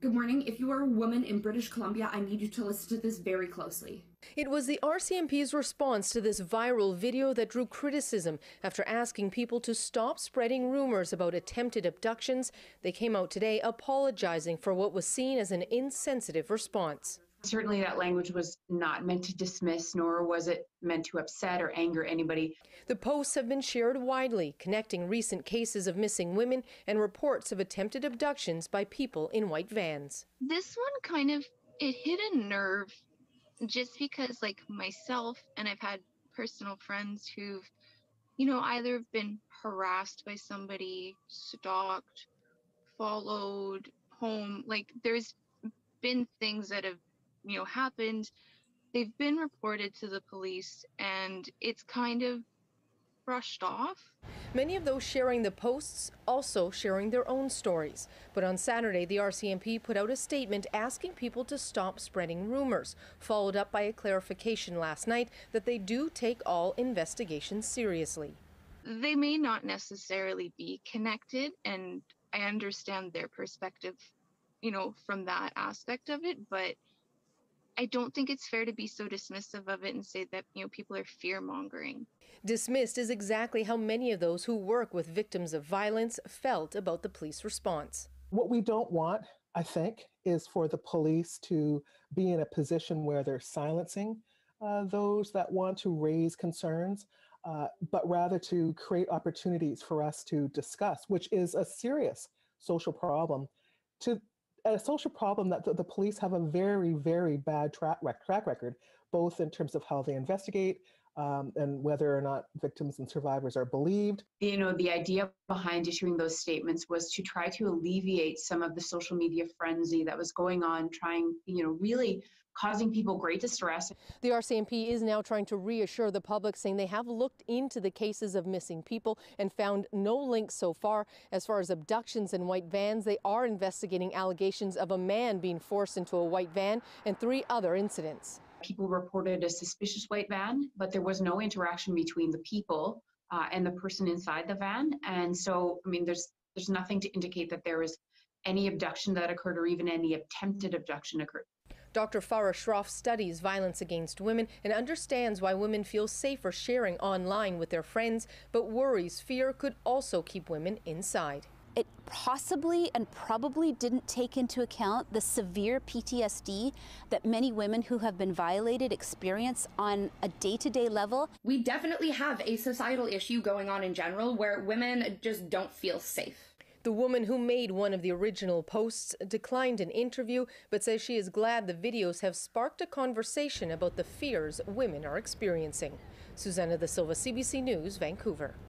Good morning. If you are a woman in British Columbia, I need you to listen to this very closely. It was the RCMP's response to this viral video that drew criticism after asking people to stop spreading rumors about attempted abductions. They came out today apologizing for what was seen as an insensitive response. Certainly, that language was not meant to dismiss, nor was it meant to upset or anger anybody. The posts have been shared widely, connecting recent cases of missing women and reports of attempted abductions by people in white vans. This one kind of it hit a nerve just because like myself and I've had personal friends who've you know either been harassed by somebody, stalked, followed home, like there's been things that have you know happened they've been reported to the police and it's kind of brushed off Many of those sharing the posts also sharing their own stories. But on Saturday, the RCMP put out a statement asking people to stop spreading rumors, followed up by a clarification last night that they do take all investigations seriously. They may not necessarily be connected, and I understand their perspective, you know, from that aspect of it, but I don't think it's fair to be so dismissive of it and say that, you know, people are fear mongering. Dismissed is exactly how many of those who work with victims of violence felt about the police response. What we don't want, I think, is for the police to be in a position where they're silencing uh, those that want to raise concerns, uh, but rather to create opportunities for us to discuss, which is a serious social problem. To a social problem that the, the, police have a very, very bad track, track record, both in terms of how they investigate um, and whether or not victims and survivors are believed. You know, the idea behind issuing those statements was to try to alleviate some of the social media frenzy that was going on, trying, you know, really causing people great distress. The RCMP is now trying to reassure the public, saying they have looked into the cases of missing people and found no links so far. As far as abductions in white vans, they are investigating allegations of a man being forced into a white van and three other incidents. People reported a suspicious white van, but there was no interaction between the people uh, and the person inside the van. And so, I mean, there's there's nothing to indicate that there was any abduction that occurred or even any attempted abduction occurred. Dr. Farah Shroff studies violence against women and understands why women feel safer sharing online with their friends, but worries fear could also keep women inside it possibly and probably didn't take into account the severe PTSD that many women who have been violated experience on a day to day level. We definitely have a societal issue going on in general where women just don't feel safe. The woman who made one of the original posts declined an interview, but says she is glad the videos have sparked a conversation about the fears women are experiencing. Susana da Silva, CBC News, Vancouver.